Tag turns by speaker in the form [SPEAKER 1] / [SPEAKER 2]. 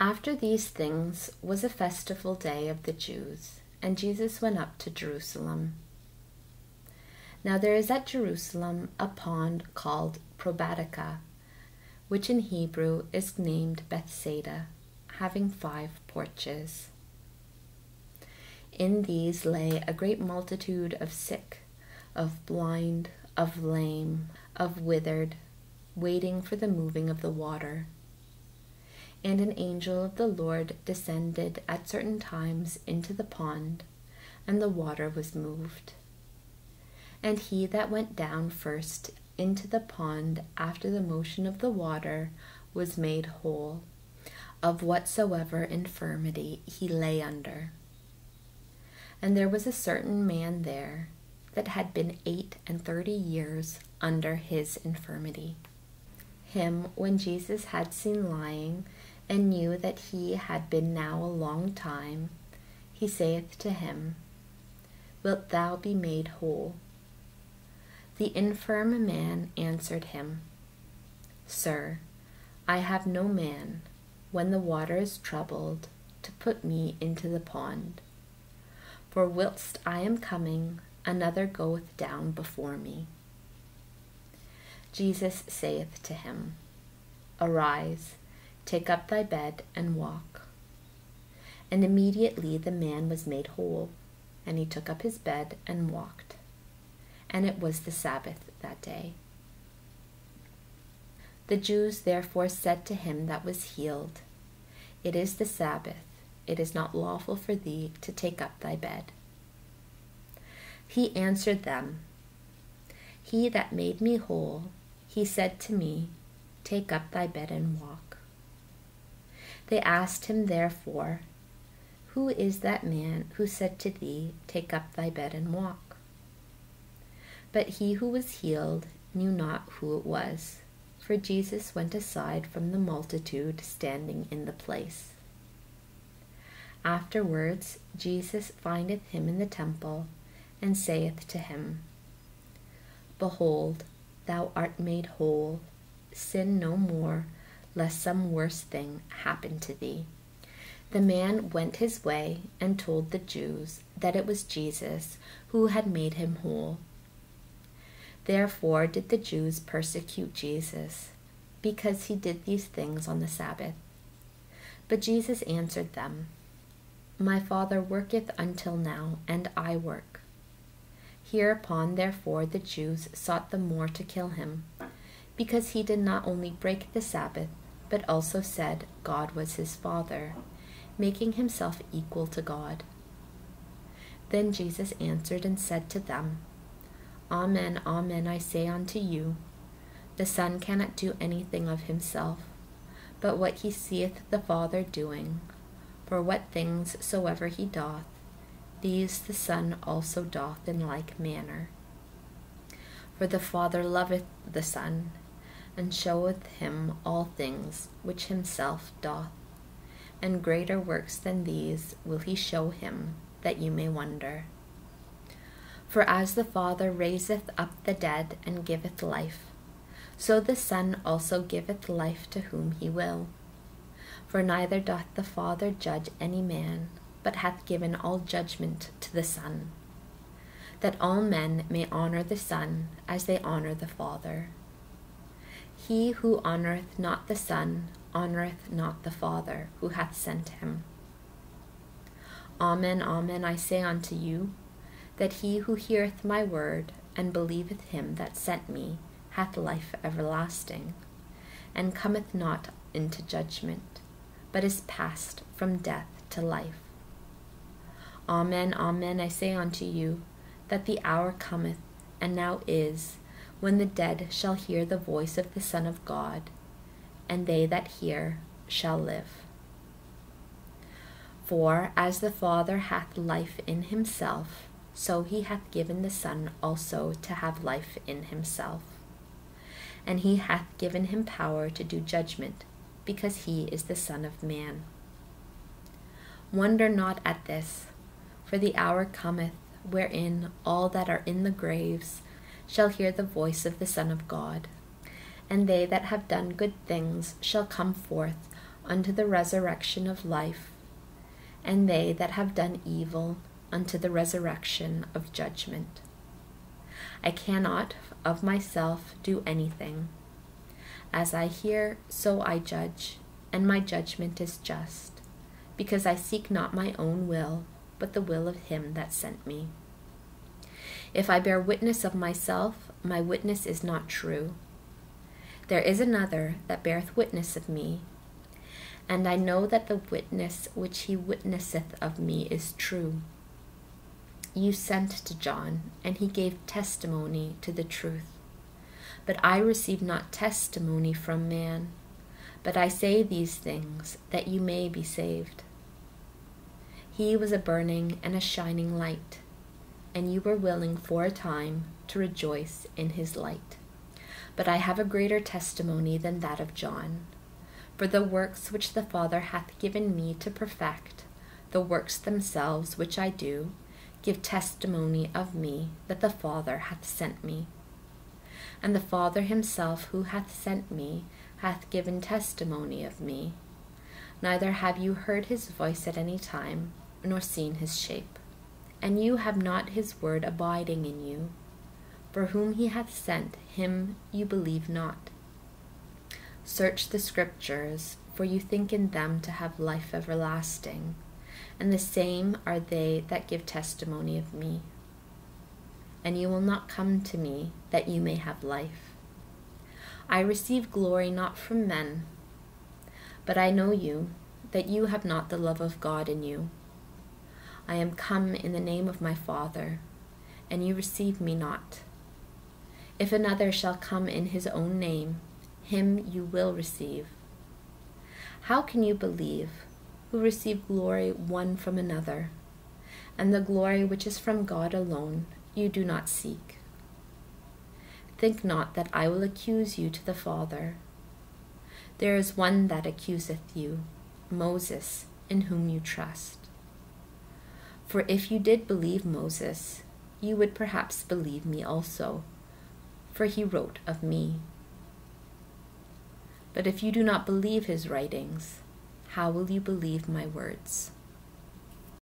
[SPEAKER 1] After these things was a festival day of the Jews, and Jesus went up to Jerusalem. Now there is at Jerusalem a pond called Probatica, which in Hebrew is named Bethsaida, having five porches. In these lay a great multitude of sick, of blind, of lame, of withered, waiting for the moving of the water. And an angel of the Lord descended at certain times into the pond, and the water was moved. And he that went down first into the pond after the motion of the water was made whole, of whatsoever infirmity he lay under. And there was a certain man there that had been eight and thirty years under his infirmity. Him, when Jesus had seen lying, and knew that he had been now a long time, he saith to him, Wilt thou be made whole? The infirm man answered him, Sir, I have no man, when the water is troubled, to put me into the pond. For whilst I am coming, another goeth down before me. Jesus saith to him, Arise, take up thy bed, and walk. And immediately the man was made whole, and he took up his bed and walked. And it was the Sabbath that day. The Jews therefore said to him that was healed, It is the Sabbath it is not lawful for thee to take up thy bed. He answered them, He that made me whole, he said to me, Take up thy bed and walk. They asked him therefore, Who is that man who said to thee, Take up thy bed and walk? But he who was healed knew not who it was, for Jesus went aside from the multitude standing in the place. Afterwards Jesus findeth him in the temple, and saith to him, Behold, thou art made whole, sin no more, lest some worse thing happen to thee. The man went his way and told the Jews that it was Jesus who had made him whole. Therefore did the Jews persecute Jesus, because he did these things on the Sabbath. But Jesus answered them, my Father worketh until now, and I work. Hereupon, therefore, the Jews sought the more to kill him, because he did not only break the Sabbath, but also said God was his Father, making himself equal to God. Then Jesus answered and said to them, Amen, amen, I say unto you, the Son cannot do anything of himself, but what he seeth the Father doing for what things soever he doth, these the Son also doth in like manner. For the Father loveth the Son, and showeth him all things which himself doth, and greater works than these will he show him, that you may wonder. For as the Father raiseth up the dead and giveth life, so the Son also giveth life to whom he will. For neither doth the Father judge any man, but hath given all judgment to the Son, that all men may honor the Son as they honor the Father. He who honoureth not the Son honoureth not the Father who hath sent him. Amen, amen, I say unto you, that he who heareth my word and believeth him that sent me hath life everlasting, and cometh not into judgment but is passed from death to life. Amen, amen, I say unto you, that the hour cometh, and now is, when the dead shall hear the voice of the Son of God, and they that hear shall live. For as the Father hath life in himself, so he hath given the Son also to have life in himself. And he hath given him power to do judgment because he is the Son of Man. Wonder not at this, for the hour cometh wherein all that are in the graves shall hear the voice of the Son of God, and they that have done good things shall come forth unto the resurrection of life, and they that have done evil unto the resurrection of judgment. I cannot of myself do anything. As I hear, so I judge, and my judgment is just, because I seek not my own will, but the will of him that sent me. If I bear witness of myself, my witness is not true. There is another that beareth witness of me, and I know that the witness which he witnesseth of me is true. You sent to John, and he gave testimony to the truth. But I receive not testimony from man, but I say these things that you may be saved. He was a burning and a shining light, and you were willing for a time to rejoice in his light. But I have a greater testimony than that of John. For the works which the Father hath given me to perfect, the works themselves which I do, give testimony of me that the Father hath sent me. And the Father himself who hath sent me hath given testimony of me. Neither have you heard his voice at any time, nor seen his shape. And you have not his word abiding in you. For whom he hath sent, him you believe not. Search the Scriptures, for you think in them to have life everlasting, and the same are they that give testimony of me. And you will not come to me that you may have life. I receive glory not from men, but I know you, that you have not the love of God in you. I am come in the name of my Father, and you receive me not. If another shall come in his own name, him you will receive. How can you believe, who receive glory one from another, and the glory which is from God alone you do not seek? Think not that I will accuse you to the Father. There is one that accuseth you, Moses, in whom you trust. For if you did believe Moses, you would perhaps believe me also, for he wrote of me. But if you do not believe his writings, how will you believe my words?